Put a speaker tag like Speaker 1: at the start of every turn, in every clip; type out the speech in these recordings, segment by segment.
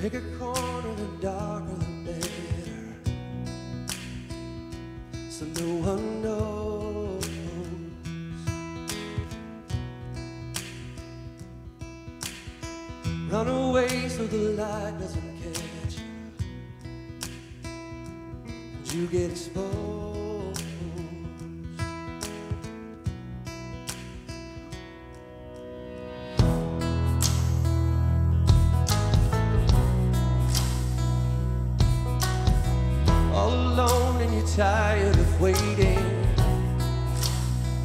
Speaker 1: Pick a corner, the darker the better. So no one knows. Run away so the light doesn't catch you. And you get exposed.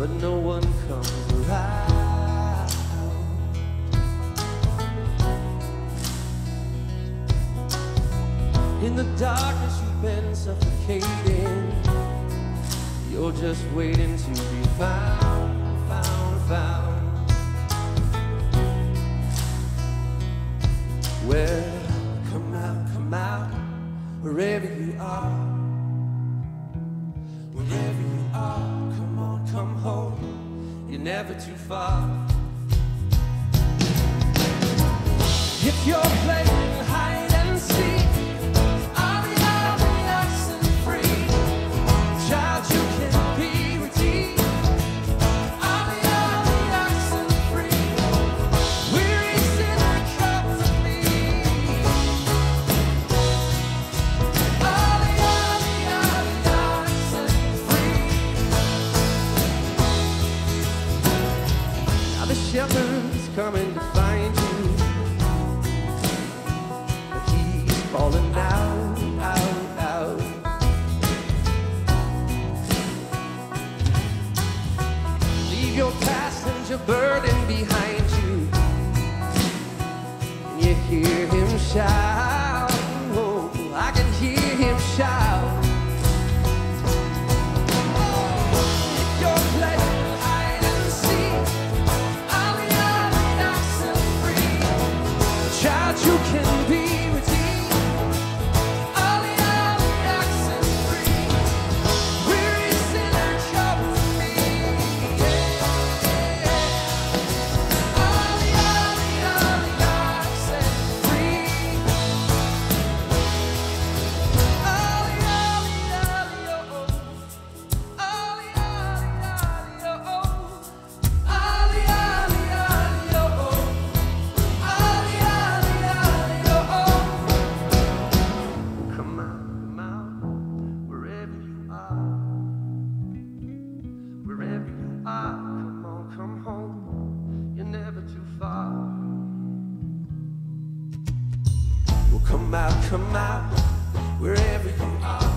Speaker 1: But no one comes around. In the darkness, you've been suffocating. You're just waiting to be found, found, found. Well, come out, come out, wherever you are. Wherever you are, never too far. If you're playing hide and seek, Your past and your burden behind you. And you hear him shout. Come out, come out, wherever you are.